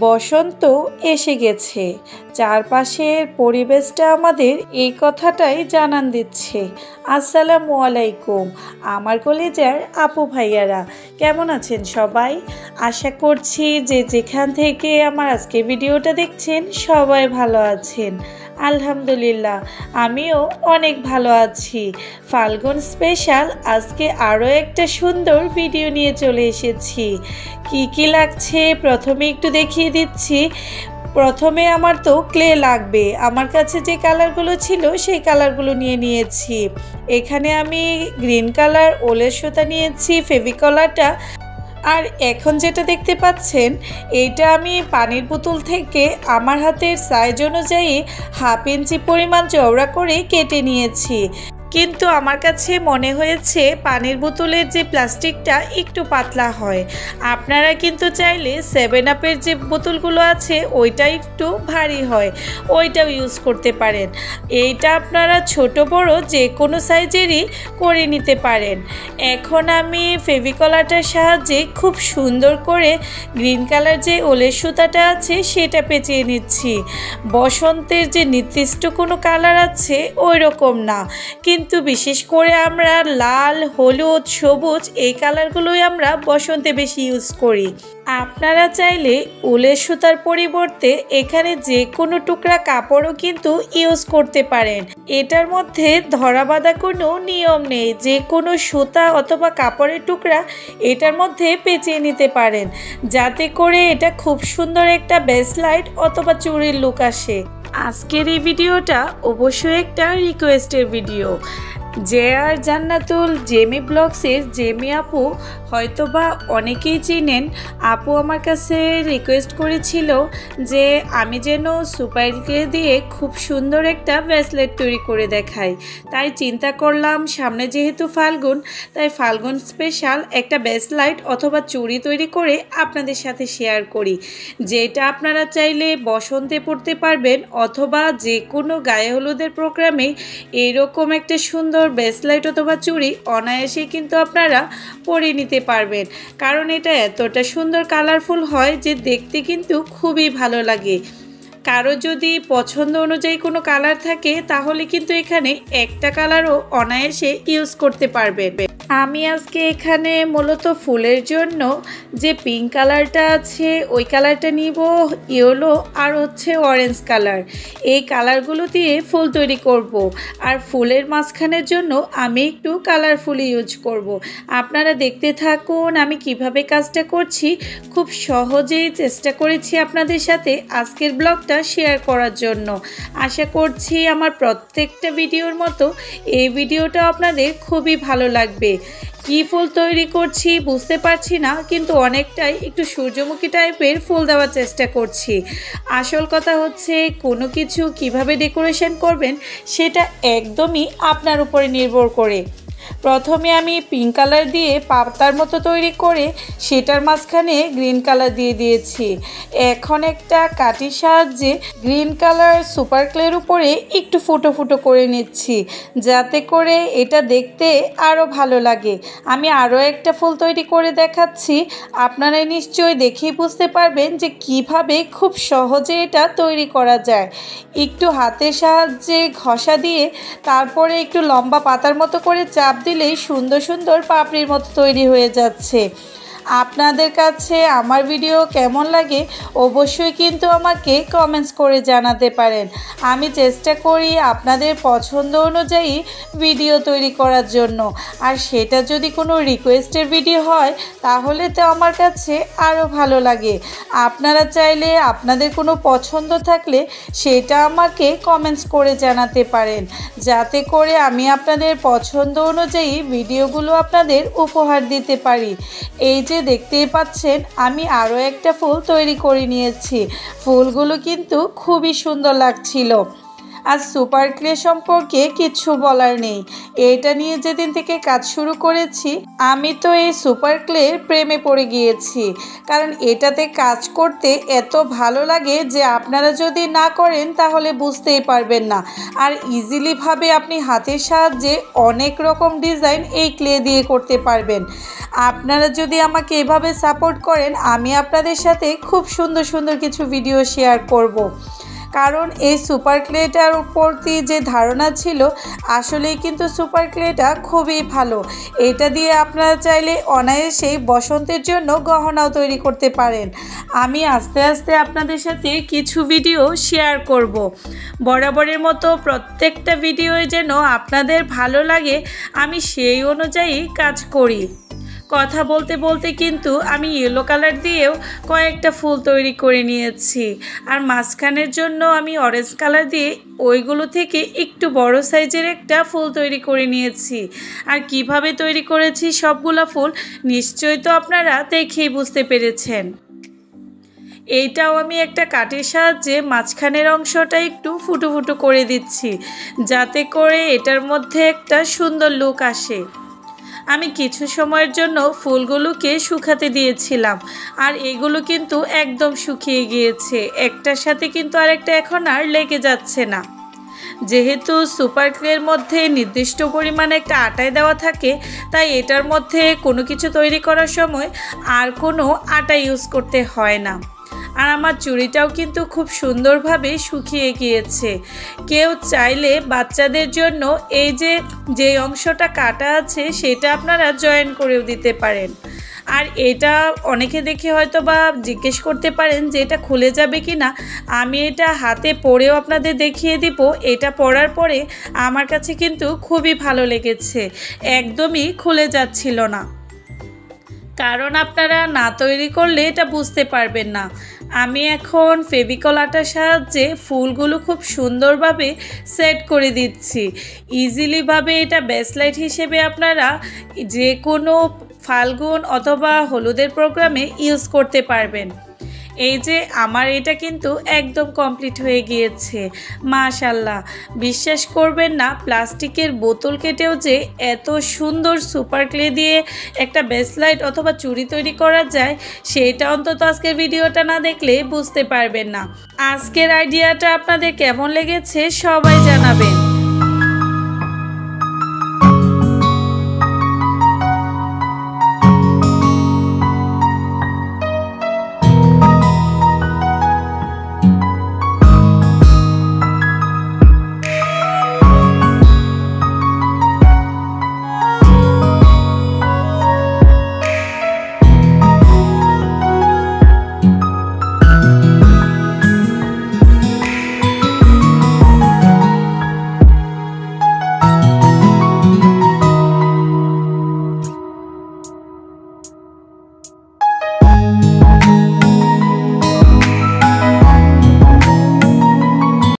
বসন্ত এসে গেছে। চারপাশের পরিবেশটা আমাদের এই কথাটাই জানান দিচ্ছে। আসসালামু আলাইকুম। আমার কলেজার আপু ভাইয়ারা, কেমন আছেন সবাই? আশা করছি যে যেখান থেকে আমার আজকে ভিডিওটা দেখছেন সবাই ভালো আছেন। আলহামদুলিল্লাহ, আমিও অনেক ভালো আছি। ফাল্গুন স্পেশাল আজকে আরও একটা সুন্দর ভিডিও নিয়ে চলে এসেছি। কি কি লাগছে? প্রথমে একটু দেখিয়ে দিচ্ছি। প্রথমে আমার তো ক্লে লাগবে। আমার কাছে যে কালারগুলো ছিল, সেই কালারগুলো নিয়ে নিয়েছি। এখানে আমি গ্রিন কালার ওলের সুতা নিয়েছি ফেভিকলারটা আর এখন যেটা দেখতে পাচ্ছেন এটা আমি পানির বোতল থেকে আমার হাতের সাইজ অনুযায়ী হাফ ইঞ্চি পরিমাণ চওড়া করে কেটে নিয়েছি। কিন্তু আমার কাছে মনে হয়েছে পানির বোতলের যে প্লাস্টিকটা একটু পাতলা হয়। আপনারা কিন্তু চাইলে সেভেন আপের যে বোতলগুলো আছে, ওইটা একটু ভারী হয়। ওইটাও ইউজ করতে পারেন। এইটা আপনারা ছোট, বড় যে কোনো সাইজেরই করে নিতে পারেন। এখন আমি ফেভিকলাটার সাহায্যে খুব সুন্দর করে গ্রিন কালার যে ওলের সুতাটা আছে, সেটা পেঁচিয়ে নিচ্ছি। বসন্তের যে নির্দিষ্ট কোনো কালার আছে ওই রকম না। কিন্তু কিন্তু বিশেষ করে আমরা লাল, হলুদ, সবুজ এই কালারগুলোই আমরা বসন্তে বেশি ইউজ করি। আপনারা চাইলে উলের সুতার পরিবর্তে এখানে যে কোনো টুকরা কাপড়ও কিন্তু ইউজ করতে পারেন। এটার মধ্যে ধরা বাঁধা কোনো নিয়ম নেই। যে কোনো সুতা অথবা কাপড়ের টুকরা এটার মধ্যে পেঁচিয়ে নিতে পারেন। যাতে করে এটা খুব সুন্দর একটা বেসলাইট অথবা চুরির লুক আসে। আজকের এই ভিডিওটা অবশ্যই একটা রিকোয়েস্টের ভিডিও জে আর জান্নাতুল জেমি ব্লগসের জেমি আপু হয়তোবা অনেকেই চিনেন। আপু আমার কাছে রিকোয়েস্ট করেছিল যে আমি যেন সুপারকে দিয়ে খুব সুন্দর একটা ব্রেসলেট তৈরি করে দেখাই। তাই চিন্তা করলাম সামনে যেহেতু ফাল্গুন, তাই ফাল্গুন স্পেশাল একটা ব্রেসলাইট অথবা চুড়ি তৈরি করে আপনাদের সাথে শেয়ার করি। যেটা আপনারা চাইলে বসন্তে পড়তে পারবেন অথবা যে কোনো গায়ে হলুদের প্রোগ্রামে এরকম একটা সুন্দর ব্রেসলাইট অথবা চুড়ি অনায়াসেই কিন্তু আপনারা পরে নিতে পারবেন। কারণ এটা এতটা সুন্দর কালারফুল হয় যে দেখতে কিন্তু খুবই ভালো লাগে। কারও যদি পছন্দ অনুযায়ী কোনো কালার থাকে তাহলে কিন্তু এখানে একটা কালারও অনায়াসে ইউজ করতে পারবে। আমি আজকে এখানে মূলত ফুলের জন্য যে পিঙ্ক কালারটা আছে, ওই কালারটা নিব ইয়েলো আর হচ্ছে অরেঞ্জ কালার এই কালারগুলো দিয়ে ফুল তৈরি করব। আর ফুলের মাঝখানের জন্য আমি একটু কালারফুল ইউজ করব। আপনারা দেখতে থাকুন আমি কীভাবে কাজটা করছি খুব সহজেই চেষ্টা করেছি আপনাদের সাথে আজকের ব্লগটা শেয়ার করার জন্য আশা করছি আমার প্রত্যেকটা ভিডিওর মতো এই ভিডিওটা আপনাদের খুবই ভালো লাগবে কি ফুল তৈরি করছি বুঝতে পারছি না, কিন্তু অনেকটাই একটু সূর্যমুখী টাইপের ফুল দেওয়ার চেষ্টা করছি। আসল কথা হচ্ছে, কোনো কিছু কীভাবে ডেকোরেশন করবেন, সেটা একদমই আপনার উপরে নির্ভর করে। প্রথমে আমি পিঙ্ক কালার দিয়ে পাতার মতো তৈরি করে সেটার মাঝখানে গ্রিন কালার দিয়ে দিয়েছি। এখন একটা কাটির সাহায্যে গ্রিন কালার সুপার ক্লের উপরে একটু ফুটো ফুটো করে নিচ্ছি, যাতে করে এটা দেখতে আরও ভালো লাগে। আমি আরও একটা ফুল তৈরি করে দেখাচ্ছি, আপনারা নিশ্চয়ই দেখেই বুঝতে পারবেন যে কীভাবে খুব সহজে এটা তৈরি করা যায়। একটু হাতের সাহায্যে ঘষা দিয়ে তারপরে একটু লম্বা পাতার মতো করে চাপ দিলেই সুন্দর সুন্দর পাপড়ির মতো তৈরি হয়ে যাচ্ছে। আপনাদের কাছে আমার ভিডিও কেমন লাগে অবশ্যই কিন্তু আমাকে কমেন্টস করে জানাতে পারেন। আমি চেষ্টা করি আপনাদের পছন্দ অনুযায়ী ভিডিও তৈরি করার জন্য। আর সেটা যদি কোনো রিকোয়েস্টের ভিডিও হয়, তাহলে তো আমার কাছে আরও ভালো লাগে। আপনারা চাইলে আপনাদের কোনো পছন্দ থাকলে সেটা আমাকে কমেন্টস করে জানাতে পারেন। যাতে করে আমি আপনাদের পছন্দ অনুযায়ী ভিডিওগুলো আপনাদের উপহার দিতে পারি। এই দেখতেই পাচ্ছেন আমি আরও একটা ফুল তৈরি করে নিয়েছি। ফুলগুলো কিন্তু খুবই সুন্দর লাগছিল। আর সুপার ক্লে সম্পর্কে কিচ্ছু বলার নেই। এটা নিয়ে যেদিন থেকে কাজ শুরু করেছি, আমি তো এই সুপার ক্লের প্রেমে পড়ে গিয়েছি। কারণ এটাতে কাজ করতে এত ভালো লাগে যে আপনারা যদি না করেন, তাহলে বুঝতেই পারবেন না। আর ইজিলিভাবে আপনি হাতের সাহায্যে অনেক রকম ডিজাইন এই ক্লে দিয়ে করতে পারবেন। আপনারা যদি আমাকে এভাবে সাপোর্ট করেন, আমি আপনাদের সাথে খুব সুন্দর সুন্দর কিছু ভিডিও শেয়ার করব। কারণ এই সুপার ক্লেটার প্রতি যে ধারণা ছিল, আসলেই কিন্তু সুপার ক্লেটা খুবই ভালো। এটা দিয়ে আপনারা চাইলে অনায়াসেই বসন্তের জন্য গহনাও তৈরি করতে পারেন। আমি আস্তে আস্তে আপনাদের সাথে কিছু ভিডিও শেয়ার করব। বরাবরের মতো প্রত্যেকটা ভিডিওয়ে যেন আপনাদের ভালো লাগে, আমি সেই অনুযায়ী কাজ করি। কথা বলতে বলতে কিন্তু আমি ইয়েলো কালার দিয়েও কয়েকটা ফুল তৈরি করে নিয়েছি। আর মাঝখানের জন্য আমি অরেঞ্জ কালার দিয়ে ওইগুলো থেকে একটু বড় সাইজের একটা ফুল তৈরি করে নিয়েছি। আর কীভাবে তৈরি করেছি সবগুলো ফুল নিশ্চয়ই তো আপনারা দেখেই বুঝতে পেরেছেন। এইটাও আমি একটা কাঠের সাহায্যে মাঝখানের অংশটা একটু ফুটো ফুটো করে দিচ্ছি, যাতে করে এটার মধ্যে একটা সুন্দর লুক আসে। আমি কিছু সময়ের জন্য ফুলগুলোকে শুকাতে দিয়েছিলাম। আর এগুলো কিন্তু একদম শুকিয়ে গিয়েছে। একটার সাথে কিন্তু আরেকটা এখন আর লেগে যাচ্ছে না। যেহেতু সুপার ক্লের মধ্যে নির্দিষ্ট পরিমাণে একটা আটায় দেওয়া থাকে, তাই এটার মধ্যে কোনো কিছু তৈরি করার সময় আর কোনো আটা ইউজ করতে হয় না। আর আমার চুড়িটাও কিন্তু খুব সুন্দরভাবে শুকিয়ে গিয়েছে। কেউ চাইলে বাচ্চাদের জন্য এই যে যে অংশটা কাটা আছে, সেটা আপনারা জয়েন করেও দিতে পারেন। আর এটা অনেকে দেখে হয়তো বা জিজ্ঞেস করতে পারেন যে এটা খুলে যাবে কি না আমি এটা হাতে পরেও আপনাদের দেখিয়ে দিব। এটা পরার পরে আমার কাছে কিন্তু খুবই ভালো লেগেছে। একদমই খুলে যাচ্ছিল না। কারণ আপনারা না তৈরি করলে এটা বুঝতে পারবেন না। আমি এখন ফেভিকল আটার সাহায্যে ফুলগুলো খুব সুন্দরভাবে সেট করে দিচ্ছি। ইজিলিভাবে এটা ব্যাসলাইট হিসেবে আপনারা যে কোনো ফাল্গুন অথবা হলুদের প্রোগ্রামে ইউজ করতে পারবেন। এই যে আমার এটা কিন্তু একদম কমপ্লিট হয়ে গিয়েছে। মাশাল্লাহ বিশ্বাস করবেন না, প্লাস্টিকের বোতল কেটেও যে এত সুন্দর সুপার ক্লে দিয়ে একটা বেসলাইট অথবা চুড়ি তৈরি করা যায়, সেটা অন্তত আজকের ভিডিওটা না দেখলে বুঝতে পারবেন না। আজকের আইডিয়াটা আপনাদের কেমন লেগেছে সবাই জানাবেন।